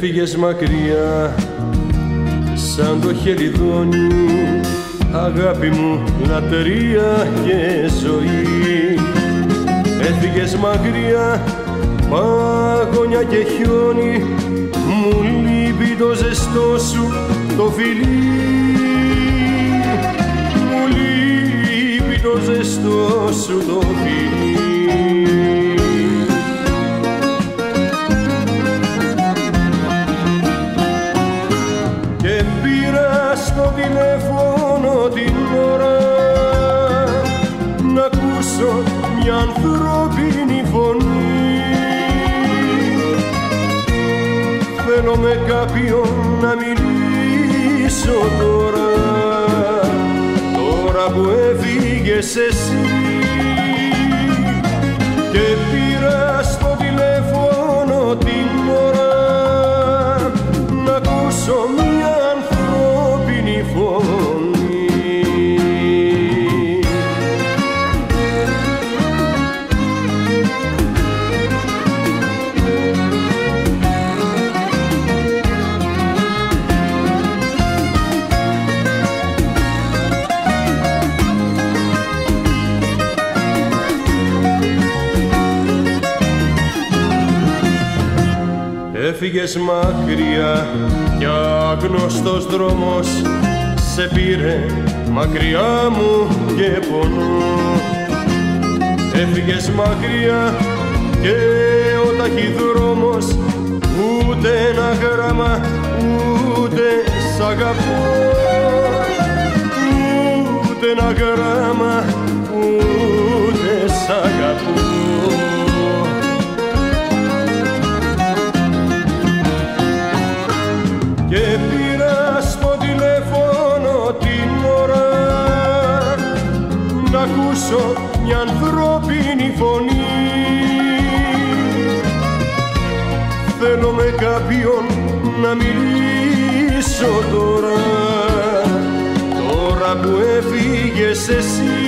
Έφυγες μακριά σαν το χελιδόνι αγάπη μου λατρεία και ζωή. Έφυγες μακριά παγωνιά και χιόνι. Μου λείπει το ζεστό σου το φιλί. Μου λείπει το ζεστό σου το φιλί τηλέφωνο την ώρα. Να ακούσω μια ανθρώπινη φωνή. Θέλω με κάποιον να μιλήσω τώρα. Τώρα που έφυγες εσύ. Και πήρα Έφυγες μακριά κι άγνωστος δρόμος. Σε πήρε μακριά μου και πονώ Έφυγες μακριά και ο ταχυδρόμος. Ούτε ένα γράμμα ούτε σ' αγαπώ. Ούτε ένα γράμμα και πήρα στο τηλέφωνο την ώρα να ακούσω μια ανθρώπινη φωνή. Θέλω με κάποιον να μιλήσω τώρα. Τώρα που έφυγες εσύ και